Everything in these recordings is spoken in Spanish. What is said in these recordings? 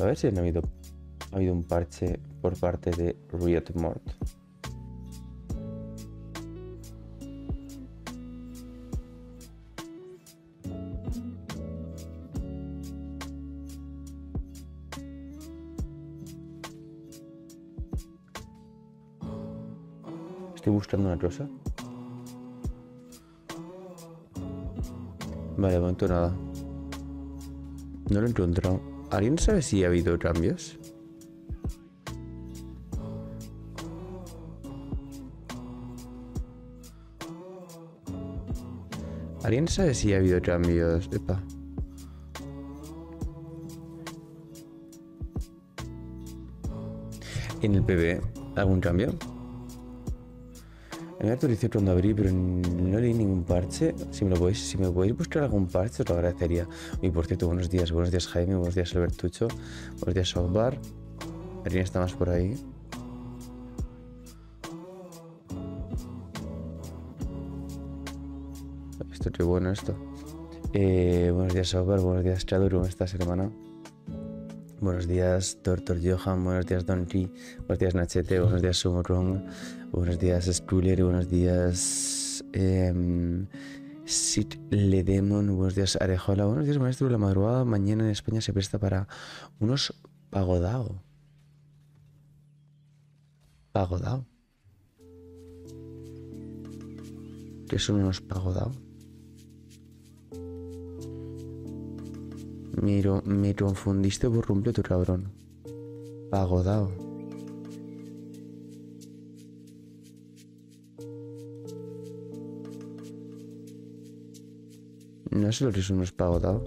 A ver si ha habido, ha habido un parche por parte de Riot Mort. Estoy buscando una cosa. Vale, de momento nada. No lo he encontrado. ¿Alguien sabe si ha habido cambios? ¿Alguien sabe si ha habido cambios? Epa. ¿En el PB algún cambio? Me actualicé cuando abrí, pero no leí ningún parche. Si me podéis, buscar algún parche, os lo agradecería. Y por cierto, buenos días, buenos días Jaime, buenos días Albertucho, buenos días Softbar. ¿Alguien está más por ahí? Esto qué bueno esto. Eh, buenos días Softbar, buenos días Chadur, ¿cómo estás hermana? Buenos días, Tortor Johan. Buenos días, Don G. Buenos días, Nachete. Buenos días, Sumorong. Buenos días, Struller. Buenos días, eh, Sid Ledemon. Buenos días, Arejola. Buenos días, maestro. La madrugada mañana en España se presta para unos pagodao. Pagodao. ¿Qué son unos pagodao? Me, me confundiste por completo, cabrón. Pagodao. No sé lo que son pagodao.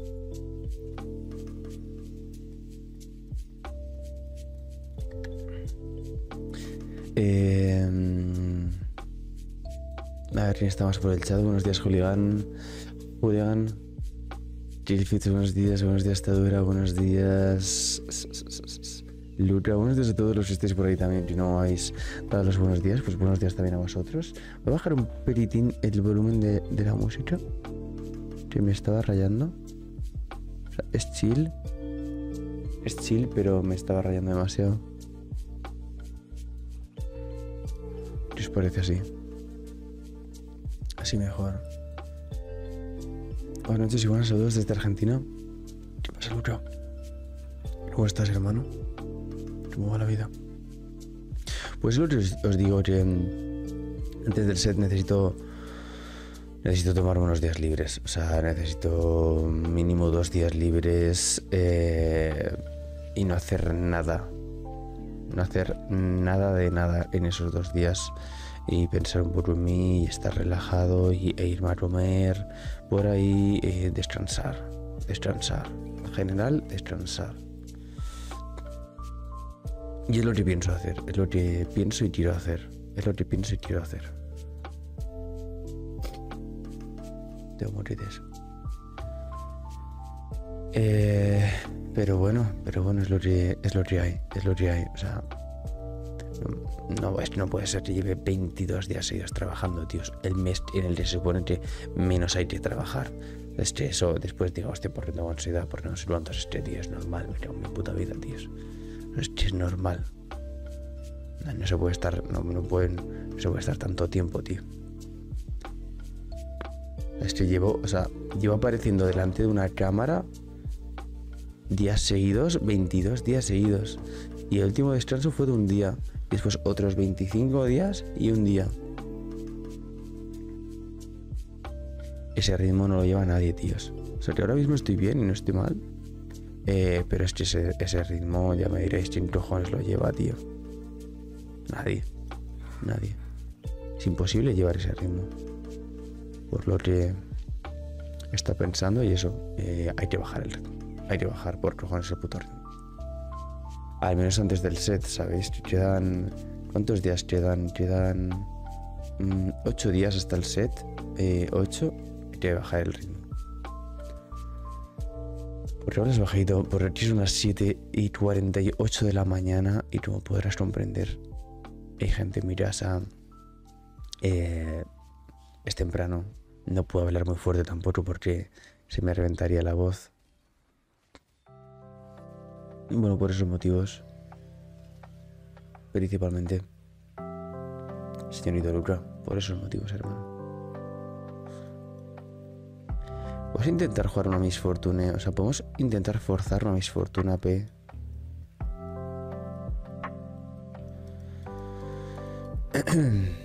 Eh, a ver quién está más por el chat. Buenos días, Julián. Julián. Gilfit, buenos días, buenos días, Tadura, buenos días. Lutra, buenos días a todos los que estéis por ahí también. Si no habéis dado los buenos días, pues buenos días también a vosotros. Voy a bajar un peritín el volumen de la música. Que me estaba rayando. Es chill. Es chill, pero me estaba rayando demasiado. ¿Qué os parece así? Así mejor. Buenas noches y buenos saludos desde Argentina. ¿Qué pasa, Lucho? ¿Cómo estás, hermano? ¿Cómo va la vida? Pues lo que os, os digo que antes del set necesito necesito tomar unos días libres. O sea, necesito mínimo dos días libres eh, y no hacer nada. No hacer nada de nada en esos dos días y pensar un poco en mí y estar relajado y, e irme a comer por ahí, eh, descansar, descansar. En general, descansar. Y es lo que pienso hacer, es lo que pienso y quiero hacer, es lo que pienso y quiero hacer. Eh, pero bueno, pero bueno, es lo que es lo que hay, es lo que hay. O sea, no, es que no puede ser que lleve 22 días seguidos trabajando, tíos. El mes en el que se supone que menos hay que trabajar. Es que eso después digo, hostia, por tengo ansiedad, porque no sé cuántos este tío es normal, me cago en mi puta vida, tíos. Es que es normal. No, no se puede estar, no, no pueden, no se puede estar tanto tiempo, tío. Es que llevo, o sea, llevo apareciendo delante de una cámara días seguidos, 22 días seguidos. Y el último descanso fue de un día. Y después otros 25 días y un día. Ese ritmo no lo lleva nadie, tíos. O sea que ahora mismo estoy bien y no estoy mal. Eh, pero es que ese, ese, ritmo, ya me diréis, ¿quién cojones lo lleva, tío? Nadie. Nadie. Es imposible llevar ese ritmo. Por lo que está pensando y eso, eh, hay que bajar el ritmo. Hay que bajar por cojones el puto ritmo. Al menos antes del set, ¿sabéis? Quedan. ¿Cuántos días quedan? Quedan. Mmm, 8 días hasta el set. 8. Eh, hay que bajar el ritmo. Porque ahora es bajito. Por aquí son las 7 y 48 de la mañana. Y como podrás comprender, hay gente en mi casa. Eh, es temprano. No puedo hablar muy fuerte tampoco porque se me reventaría la voz. Bueno, por esos motivos. Principalmente. Señorito Lucra, por esos motivos, hermano. Vamos a intentar jugar una Miss Fortune. O sea, podemos intentar forzar una Miss Fortuna P.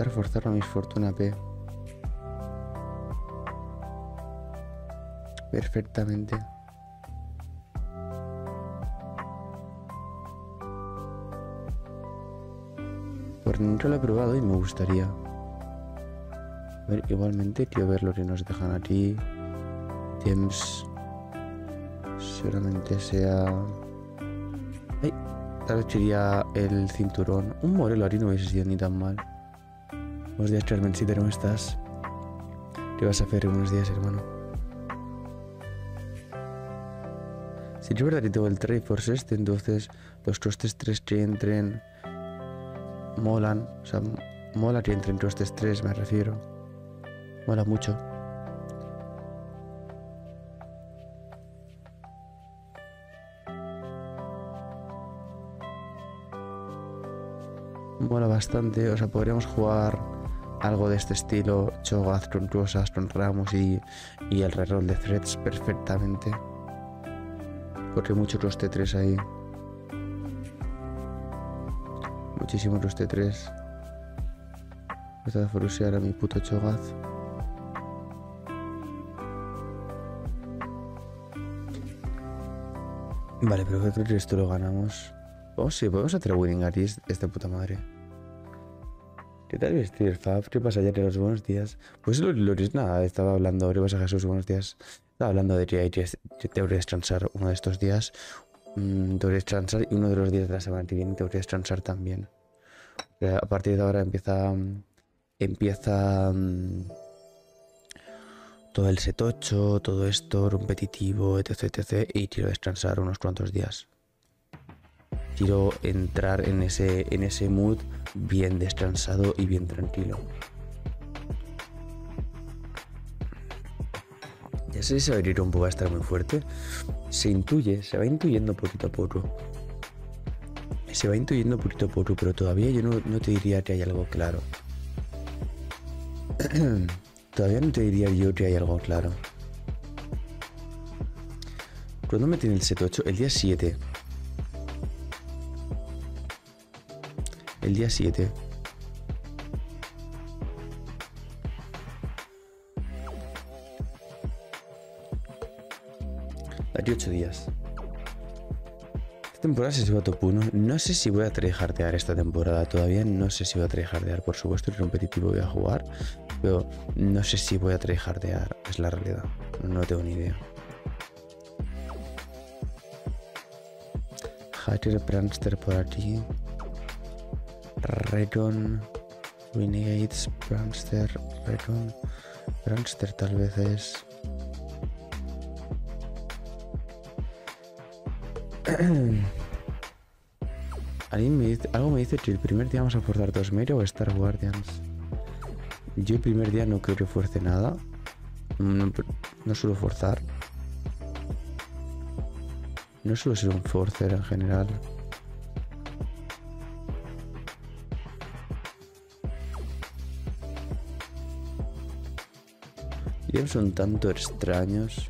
intentar forzar una Miss Fortuna P. Perfectamente. Por dentro lo he probado y me gustaría. A ver, igualmente quiero ver lo que nos dejan aquí. James. Seguramente sea. Ay, tal el cinturón. Un modelo aquí no hubiese sido ni tan mal. Buenos días, Carmencita, ¿cómo estás? ¿Qué vas a hacer? Buenos días, hermano. Si es verdad que tengo el Trade Force este, entonces los costes 3 que entren molan. O sea, mola que entren costes 3, me refiero. Mola mucho. Mola bastante. O sea, podríamos jugar algo de este estilo. Cho'Gath con cosas, con Ramos y, y el reroll de threads perfectamente. Porque muchos los T3 ahí. Muchísimos los T3. Voy a frusear a mi puto Cho'Gath. Vale, pero creo que esto lo ganamos. Oh, sí, podemos hacer winning artist esta puta madre. ¿Qué tal vestir, Fab? ¿Qué pasa los buenos días? Pues lo, lo es nada, estaba hablando, ¿qué pasa Jesús? Buenos días. Estaba hablando de que, que que descansar uno de estos días. Mm, que descansar y uno de los días de la semana que viene que descansar también. A partir de ahora empieza. Empieza. mm, todo el setocho, todo esto, competitivo, etc, etc. Y quiero descansar unos cuantos días. Quiero entrar en ese, en ese mood bien descansado y bien tranquilo. Ya sé si se va a ir un poco a estar muy fuerte. Se intuye, se va intuyendo poquito a poco. Se va intuyendo poquito a poco, pero todavía yo no, no te diría que hay algo claro. todavía no te diría yo que hay algo claro. ¿Cuándo me tiene el set 8? El día 7. El día 7. Aquí 8 días. Esta temporada se sube a top 1. No sé si voy a tryhardear esta temporada. Todavía no sé si voy a tryhardear. Por supuesto, el competitivo voy a jugar. Pero no sé si voy a tryhardear. Es la realidad. No tengo ni idea. Hacker Pranster por aquí. Recon. Renegades. Pranster. Recon. Pranster tal vez es. Alguien me dice, algo me dice que el primer día vamos a forzar dos Mero o Star Guardians. Yo el primer día no creo que fuerce nada. No suelo forzar. No suelo ser un forcer en general. Y son tanto extraños.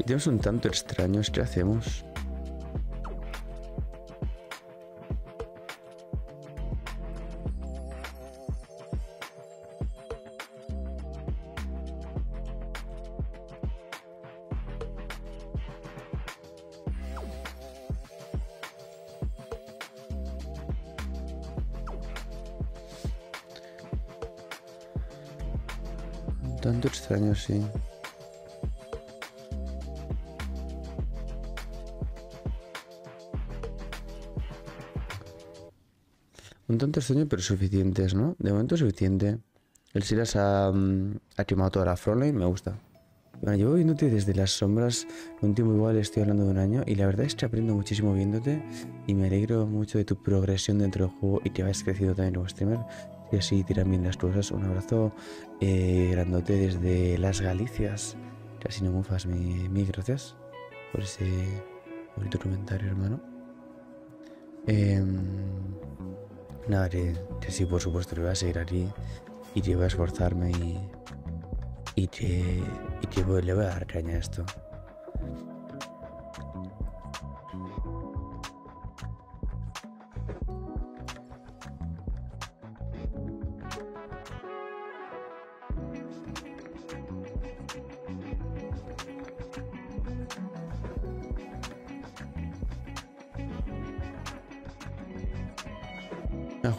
Ítems un tanto extraños, ¿qué hacemos? Sí. Un tonto sueño, pero suficientes, ¿no? De momento suficiente. El Silas ha, mm, ha quemado toda la frontline, me gusta. Bueno, llevo viéndote desde las sombras un tiempo igual, estoy hablando de un año, y la verdad es que aprendo muchísimo viéndote y me alegro mucho de tu progresión dentro del juego y que vayas creciendo también como streamer. Y así tiran bien las cosas. Un abrazo eh, grandote desde las Galicias. Casi no mufas, mi, gracias por ese bonito comentario, hermano. Em, nada, que, sí, por supuesto, que voy a seguir aquí y que voy a esforzarme y, y que, y que le voy a dar caña a esto.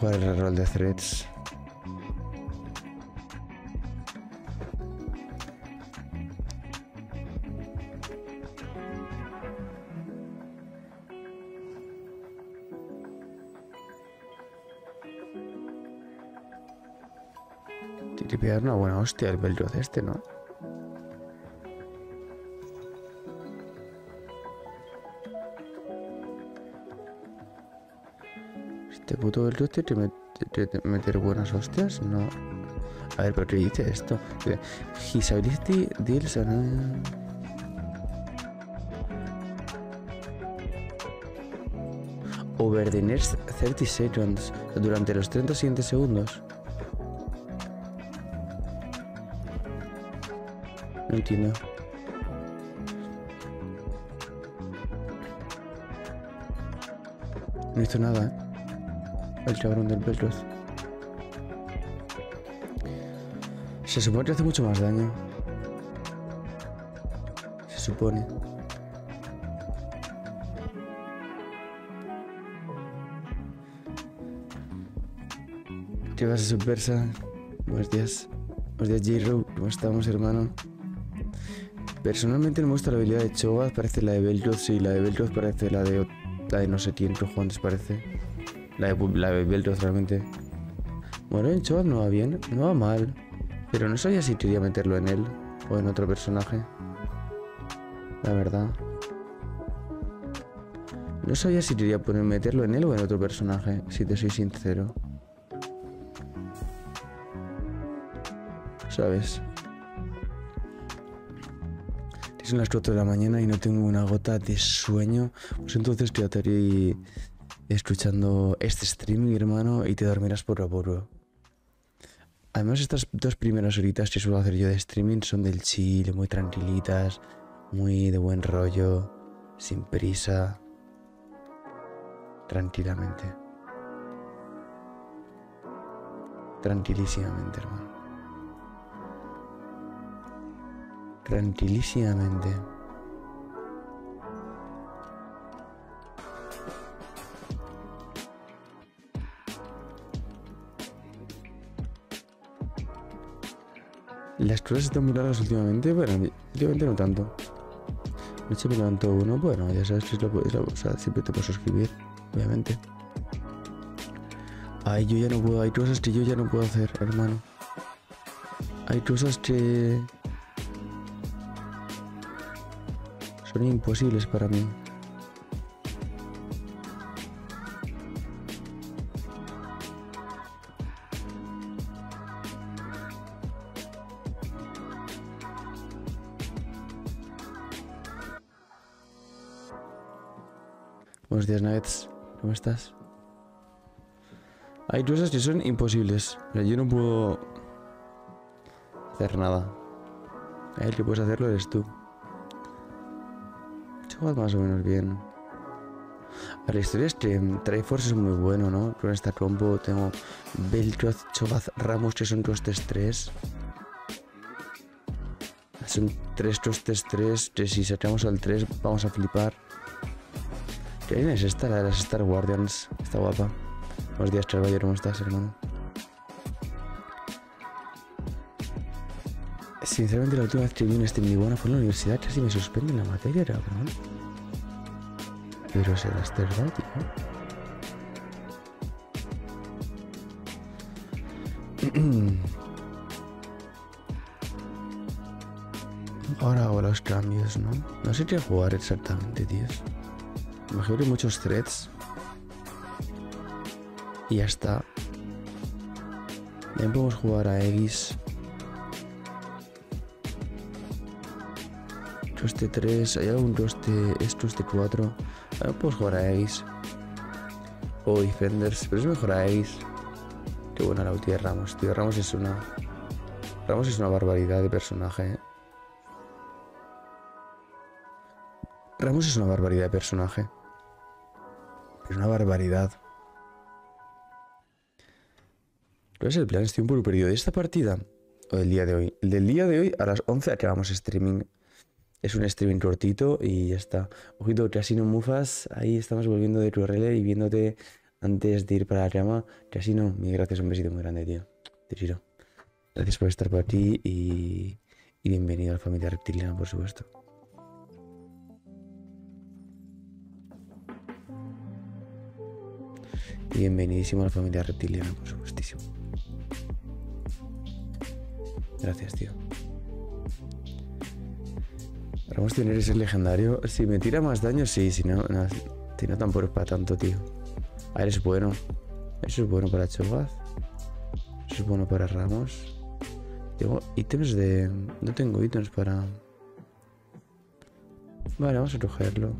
Jugar el rol de threads. Pegar una buena hostia el Belroth este, ¿no? Puto Belroth tiene que meter buenas hostias, no. A ver, pero ¿qué dice esto? His ability deals an... Over the next 30 seconds. Durante los 30 siguientes segundos. No entiendo. No hizo nada, ¿eh? El cabrón del Belroth. Se supone que hace mucho más daño. Se supone. ¿Qué vas a subversa? Buenos días. Buenos días, J-Row. ¿Cómo estamos, hermano? Personalmente no me gusta la habilidad de Cho'Gath, parece la de Belroth, sí, la de Belroth parece la de, la de no sé quién, cojones parece. La de, la de realmente. Bueno, en Cho'Gath no va bien, no va mal. Pero no sabía si quería meterlo en él o en otro personaje. La verdad. No sabía si quería poner meterlo en él o en otro personaje, si te soy sincero. ¿Sabes? Son las 4 de la mañana y no tengo una gota de sueño. Pues entonces te estaré escuchando este streaming, hermano, y te dormirás por a. Además, estas dos primeras horitas que suelo hacer yo de streaming son del chill, muy tranquilitas, muy de buen rollo, sin prisa, tranquilamente. Tranquilísimamente, hermano. Tranquilísimamente. Las cosas están muy largas últimamente, bueno, últimamente no tanto. Noche me levanto uno, bueno, ya sabes que es lo, es lo, o sea, siempre te puedo suscribir, obviamente. Ay, yo ya no puedo, hay cosas que yo ya no puedo hacer, hermano. Hay cosas que... Son imposibles para mí. Días, Nuggets. ¿Cómo estás? Hay cosas que son imposibles. Yo no puedo hacer nada. El que puedes hacerlo eres tú. Chaval, más o menos bien. La historia es que Triforce es muy bueno, ¿no? Con esta combo tengo Beltroth, Cho'Gath, Ramos, que son costes 3. Son 3 costes 3, que si sacamos al 3 vamos a flipar. ¿Qué es esta? La de las Star Guardians. Está guapa. Buenos días, Charvallero. ¿Cómo estás, hermano? Sinceramente, la última vez que vi un stream fue en la universidad. Casi me suspenden la materia, cabrón. Pero será verdad, tío. Ahora hago los cambios, ¿no? No sé qué jugar exactamente, tíos. Imagino que muchos threads. Y ya está. También podemos jugar a X. Roste 3, hay algún roste, es roste 4. Ahora podemos jugar a X. O Defenders, pero es mejor a X. Qué buena la ulti de Ramos, tío. Ramos es una. Ramos es una barbaridad de personaje, ¿eh? Ramos es una barbaridad de personaje. Es una barbaridad. ¿Cuál es el plan? Estoy un poco perdido. ¿De esta partida? ¿O del día de hoy? El del día de hoy a las 11 acabamos streaming. Es un streaming cortito y ya está. Ojito, Casino Mufas. Ahí estamos volviendo de QRL y viéndote antes de ir para la cama. Casino, mi gracias, un besito muy grande, tío. Te tiro. Gracias por estar por aquí y, y bienvenido a la familia reptiliana, por supuesto. Bienvenidísimo a la familia reptiliana, por supuestísimo. Gracias, tío. Ramos tener ese legendario. Si me tira más daño, sí. Si no, no, si no tampoco es para tanto, tío. A ver, es bueno. Eso es bueno para Chobaz. Eso es bueno para Ramos. Tengo ítems de... No tengo ítems para... Vale, vamos a cogerlo.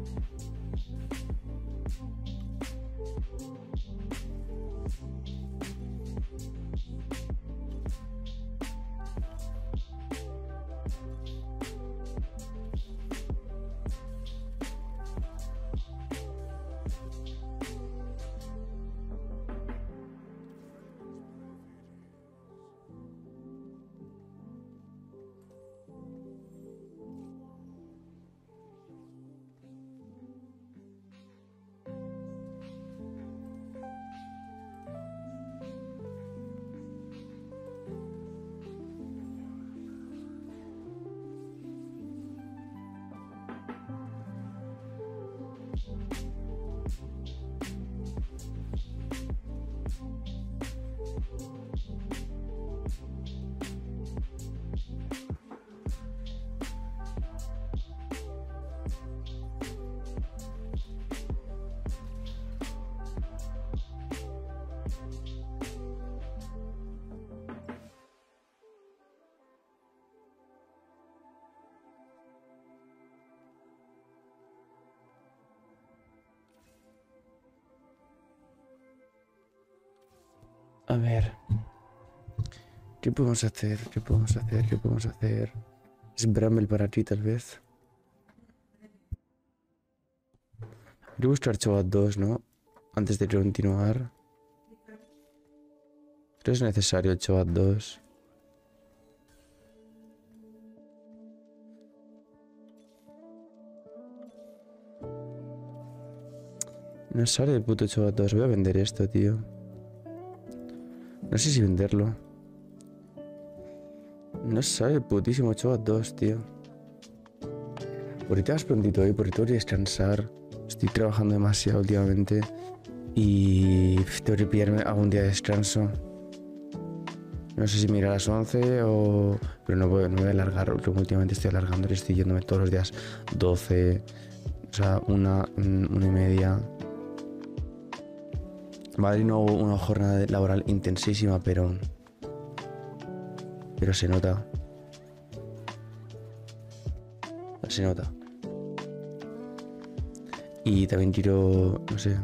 A ver. ¿Qué podemos hacer? ¿Qué podemos hacer? ¿Qué podemos hacer? Es Bramble para ti, tal vez. Voy a buscar Choat 2, ¿no? Antes de continuar. Que es necesario Choat 2. No sale el puto Choat 2. Voy a vender esto, tío. No sé si venderlo. No sale el putísimo Choat 2, tío. Ahorita vas prontito hoy, porque tengo que descansar. Estoy trabajando demasiado últimamente. Y tengo que pillarme algún día de descanso. No sé si me iré a las 11 o... Pero no voy, no voy a alargar, porque últimamente estoy alargando y estoy yéndome todos los días 12, o sea, una, una y media. Madrid no hubo una jornada laboral intensísima, pero. Pero se nota. Se nota. Y también quiero, No sé.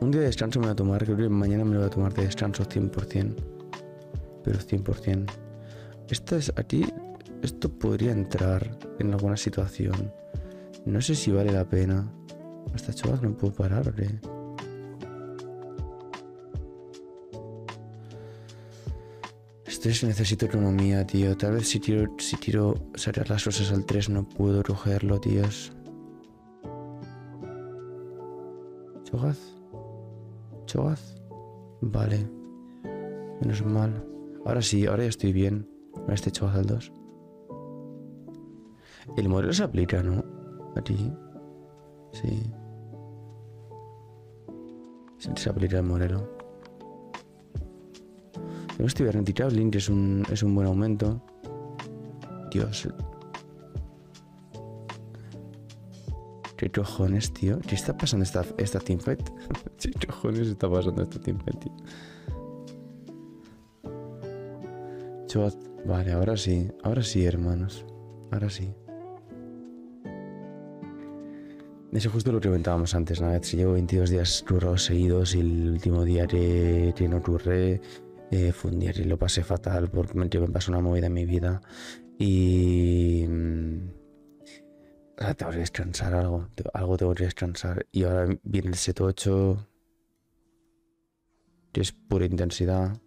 Un día de descanso me voy a tomar. Creo que mañana me lo voy a tomar de descanso 100%. Pero 100%. Esto es. Aquí. Esto podría entrar en alguna situación. No sé si vale la pena. Hasta chavas no puedo parar, ¿eh? 3 necesito economía, tío. Tal vez si tiro, si tiro sacar las rosas al 3 no puedo cogerlo, tíos. Chogaz. Chogaz. Vale. Menos mal. Ahora sí, ahora ya estoy bien. Ahora este Chogaz al 2. El modelo se aplica, ¿no? A ti. Sí. Se aplica el modelo. Tengo este Verity Traveling, que es un, es un buen aumento. Dios. ¿Qué cojones, tío? ¿Qué está pasando esta, esta teamfight? ¿Qué cojones está pasando esta teamfight, tío? Chot. Vale, ahora sí. Ahora sí, hermanos. Ahora sí. Eso justo lo que comentábamos antes, ¿no? Si llevo 22 días turrados seguidos y el último día que, que no turré eh, fue lo pasé fatal porque me pasó una movida en mi vida y... Mm, ahora tengo que descansar algo, algo tengo que descansar y ahora viene el set 8 que es pura intensidad.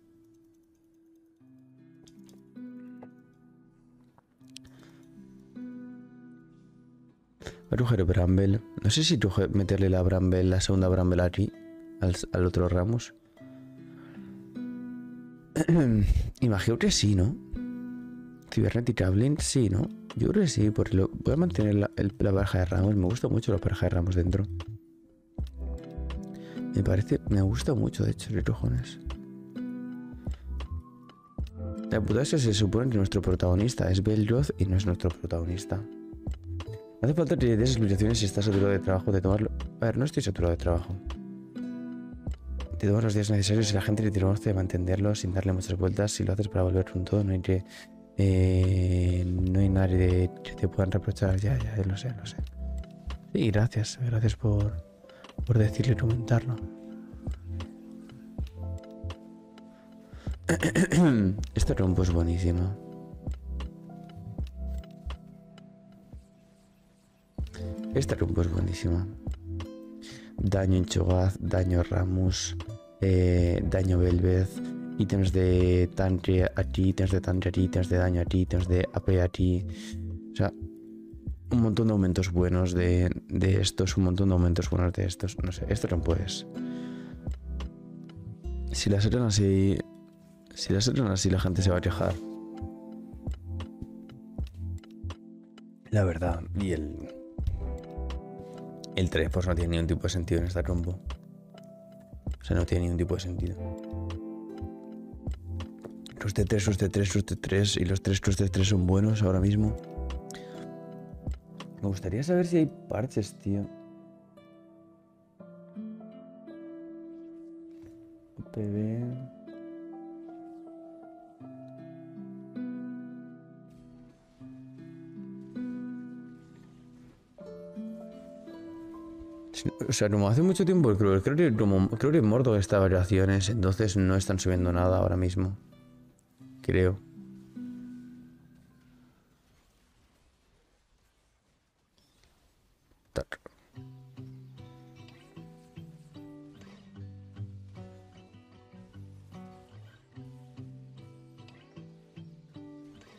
Brujero Bramble. No sé si meterle la Bramble, la segunda Bramble aquí, al, otro Ramos. Imagino que sí, ¿no? Cybernetic Traveling, sí, ¿no? Yo creo que sí, porque lo, voy a mantener la, la baraja de ramos. Me gusta mucho la baraja de ramos dentro. Me parece, me gusta mucho, de hecho, qué cojones. La puta se supone que nuestro protagonista es Belroth y no es nuestro protagonista. Hace falta que des explicaciones si estás saturado de trabajo, de tomarlo. A ver, no estoy saturado de trabajo. Te tomas los días necesarios y la gente te conoce de mantenerlo sin darle muchas vueltas. Si lo haces para volver un no hay que. Eh, no hay nadie que te puedan reprochar. Ya, ya, lo sé, lo sé. Y gracias, gracias por, por decirlo y comentarlo. Esta rompo es buenísima. Esta rumbo es buenísima. Daño en Chogaz, daño Ramus, eh, daño Velvez, ítems de tanque aquí, ítems de tanque aquí, ítems de daño aquí, ítems de AP aquí. O sea, un montón de aumentos buenos de, de estos, un montón de aumentos buenos de estos. No sé, esto no puedes. Si las hacen así. Si las hacen así, la gente se va a quejar. La verdad, y el. El 3 pues no tiene ningún tipo de sentido en esta combo. O sea, no tiene ningún tipo de sentido. Los de 3 los de 3 los de 3 y los 3 los de 3 son buenos ahora mismo. Me gustaría saber si hay parches, tío. PB. O sea, como hace mucho tiempo, creo, creo que como creo que Mordor está variaciones, entonces no están subiendo nada ahora mismo. Creo.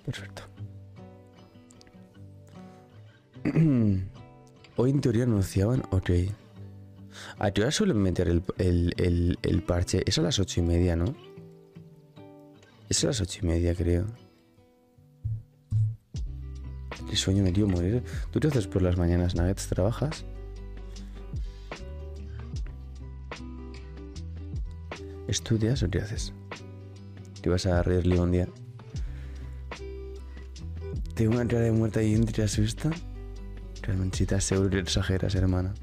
Perfecto. Hoy en teoría anunciaban, ok. A qué hora suelen meter el, parche? Es a las ocho y media, ¿no? Es a las ocho y media, creo. Qué sueño me dio morir. ¿Tú qué haces por las mañanas, Nuggets? ¿Trabajas? ¿Estudias o qué haces? ¿Te vas a reírle un día? Tengo una cara de muerta y te asusta. Realmente seguro que exageras, hermana.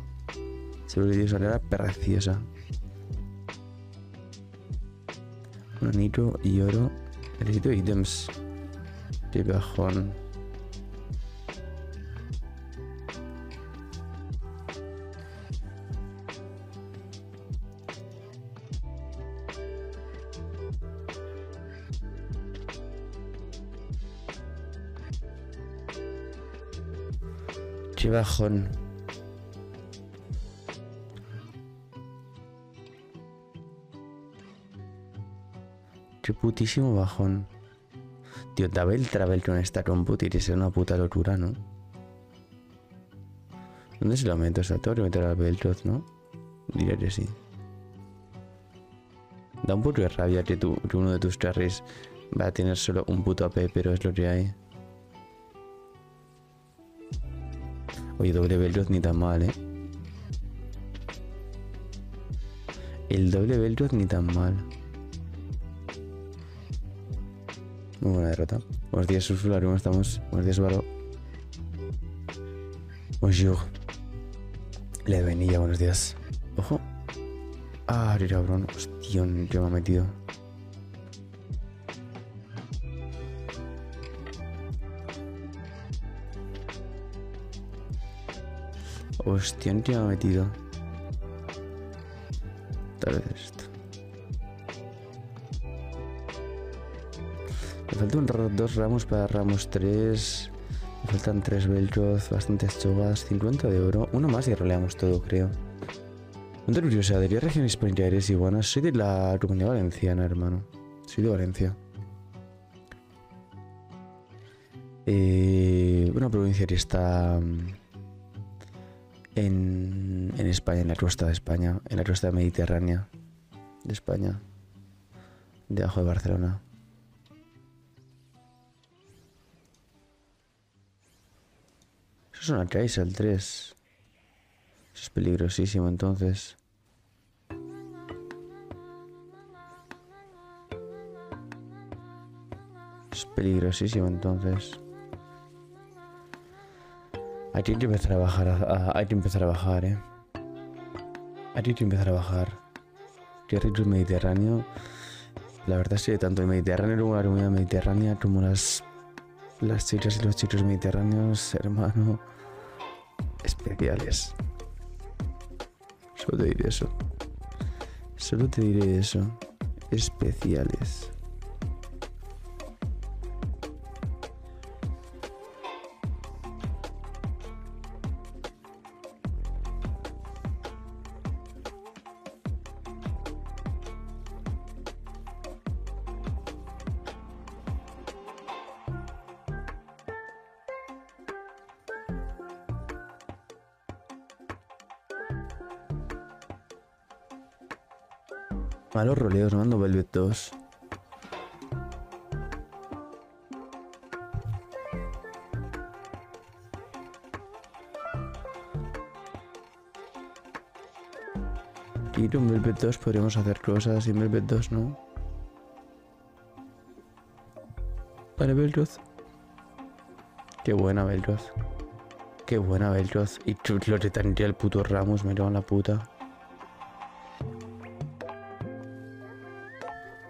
Seguro que era preciosa. Un anito y oro. Necesito ítems. Qué bajón. Qué bajón. Qué putísimo bajón. Tío, Dabel Travel con esta compu que ser una puta locura, ¿no? ¿Dónde se lo meto? O sea, meter al Beltroth, ¿no? Diré que sí. Da un poco de rabia que, tú, que uno de tus carries va a tener solo un puto AP, pero es lo que hay. Oye, doble Belroth ni tan mal, ¿eh? El doble Belroth ni tan mal. Muy buena derrota. Buenos días, Ursula, ¿cómo estamos? Buenos días, Varo. Bonjour. Le venía, buenos días. Ojo. Ah, cabrón. Hostia, que me ha metido. Hostia, que me ha metido. Tal vez Me faltan dos ramos para ramos 3. Me faltan tres velcros, bastantes chogas, 50 de oro. Uno más y roleamos todo, creo. ¿Dónde curiosidad? ¿De qué región hispánica eres, Iguana? Soy de la comunidad valenciana, hermano. Soy de Valencia. Eh, una provincia que está mm, en, en España, en la costa de España, en la costa mediterránea de España, debajo de Barcelona. Es una Caixa, el 3. Eso es peligrosísimo, entonces. Es peligrosísimo, entonces. Hay que empezar a bajar. hay que empezar a bajar, eh. Hay que empezar a bajar. El Mediterráneo. La verdad es que tanto el Mediterráneo como la comunidad mediterránea, como las las chicas y los chicos mediterráneos, hermano, especiales. Solo te diré eso. Solo te diré eso. Especiales. Y con Velvet 2 podríamos hacer cosas y Velvet 2 no. Vale, Belroth. Qué buena Belroth. Qué buena Belroth. Y lo que tendría el puto Ramos, me en la puta.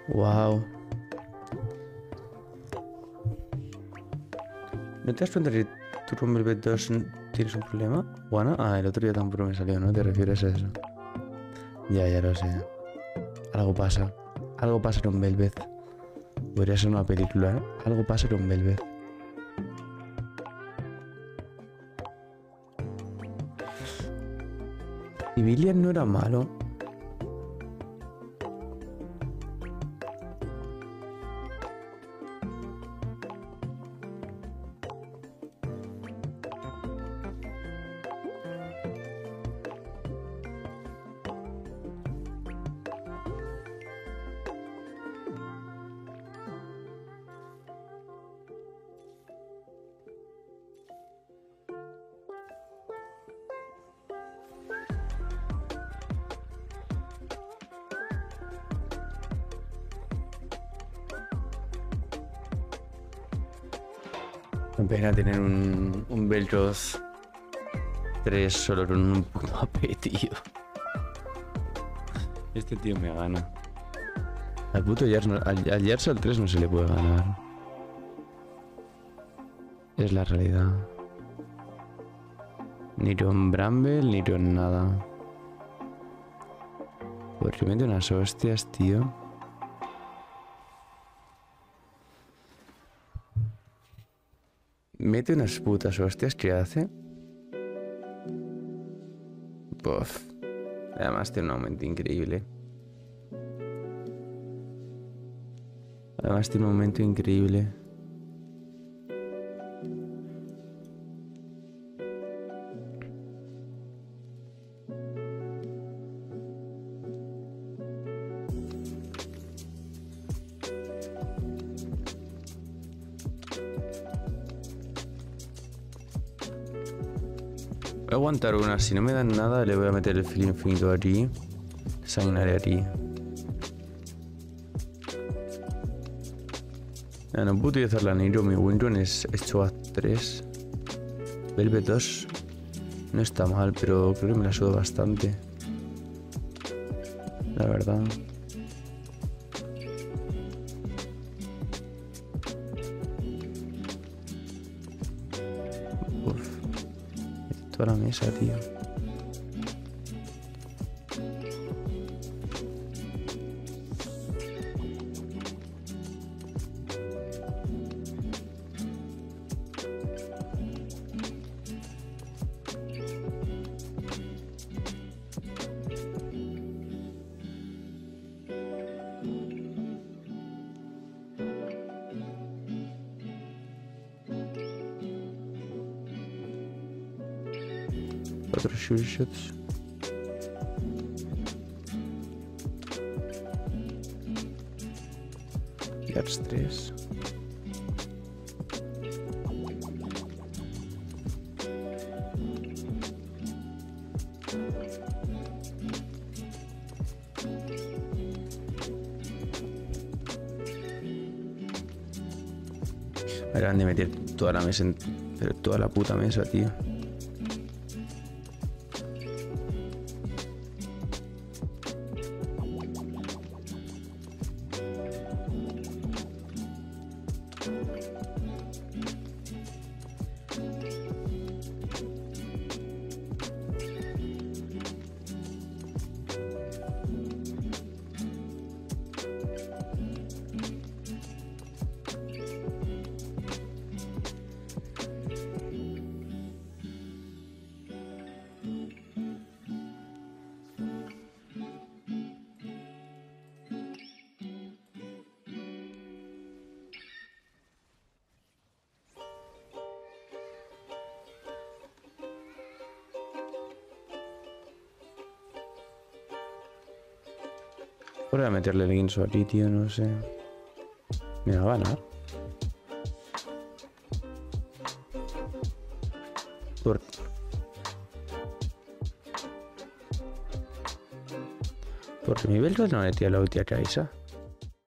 Wow. ¿No te das cuenta que con Velvet 2 tienes un problema? Bueno, ah, el otro día tampoco me salió, ¿no? ¿Te refieres a eso? Ya, ya lo sé. Algo pasa. Algo pasa con Velvet. Podría ser una película, ¿eh? Algo pasa con Velvet. Y Billion no era malo. Me pena tener un, un Beltroth 3 solo con un puto AP, tío. Este tío me gana. Al puto Yars, no- al, al Yars al 3 no se le puede ganar. Es la realidad. Ni con Bramble, ni con nada. Porque mete unas hostias, tío. Mete unas putas hostias que hace. Buf. Además tiene un aumento increíble. Además tiene un aumento increíble. Una. Si no me dan nada, le voy a meter el filo infinito aquí. Sanguinaré aquí. No, puedo utilizar la Niro, mi Windrun es, es Choa 3. Velvet 2 no está mal, pero creo que me la sudo bastante. La verdad. Mesa, tío. Shots. Yards 3. Me acaban de meter toda la mesa, en, toda la puta mesa, tío. Voy a meterle el guinso aquí, tío, no sé. Me va a ganar. Por... Porque mi Belto no le tira la ulti a.